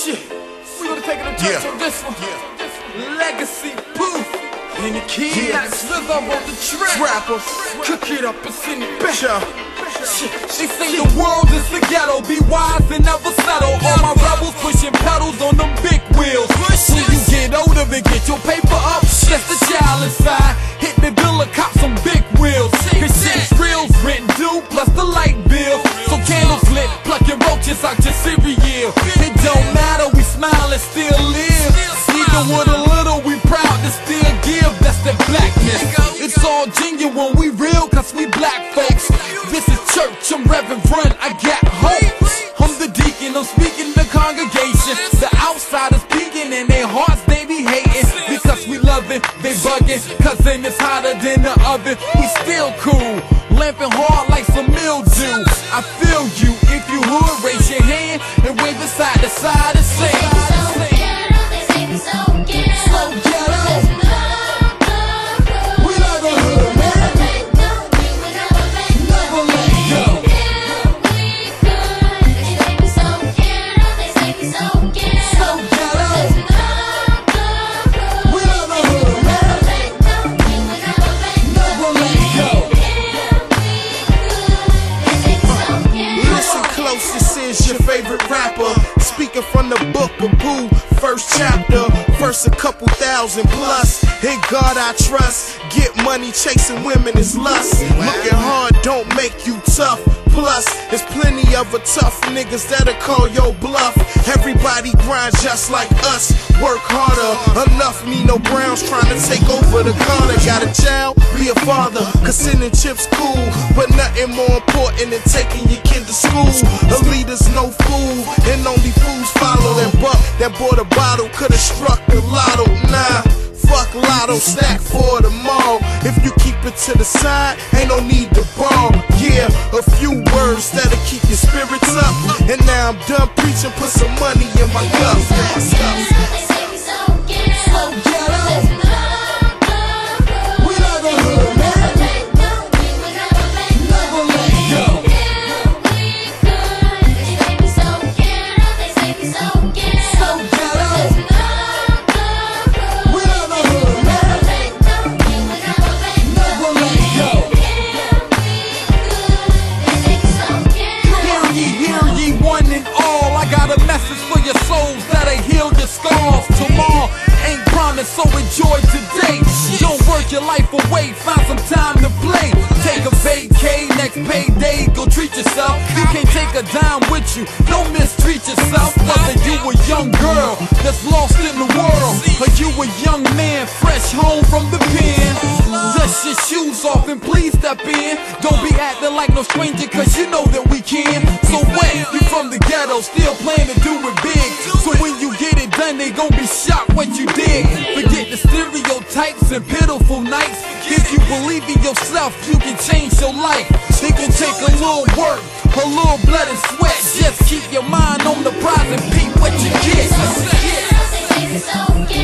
Shit, we gonna take it to Yeah. on this one. Yeah. Legacy Pooh. And the kid Yeah. like slither on the track. Trapper. Cook it up and send it back. Sure. Shit, They say the world is the ghetto. Be wise and never settle. All my cause we black folks. This is church, I'm Reverend Run, I got hope. I'm the deacon, I'm speaking to congregation. The outsiders peeking in their hearts, they be hating. Because we love it, they bugging. Then it's hotter than the oven. We still cool, lamping Listen close, this is your favorite rapper. Speaking from the book of Pooh, first chapter. First a couple thousand plus. In God I trust. Get money, chasing women is lust. Looking hard don't make you tough. Plus, there's plenty of a tough niggas that'll call your bluff. Everybody grind just like us. Work harder. Enough me no Browns trying to take over the corner. Got a child, be a father. Cause sending chips cool. But nothing more important than taking your kid to school. A leader's no fool, and only fools follow. That buck that bought a bottle could've struck the lotto. Nah. Fuck lotto, stack for tomorrow. If you keep it to the side, ain't no need to borrow. Yeah, a few words that'll keep your spirits up. And now I'm done preaching, put some money in my cup. So get us a little bit, never make a go. Hear ye, hear ye one and all. I got a message for your souls that'll heal your scars. Tomorrow ain't promise, so enjoy today. Don't work your life away, find some time to play. Take that's lost in the world, or you a young man fresh home from the pen. Dust your shoes off and please step in. Don't be acting like no stranger, cause you know that we can. So when you from the ghetto, still plan to do it big. So when you get it done, they gon' be shocked what you did. Forget the stereotypes and pitiful nights. Believe in yourself, you can change your life. It can take a little work, a little blood and sweat. Just keep your mind on the prize and peep what you get. Slow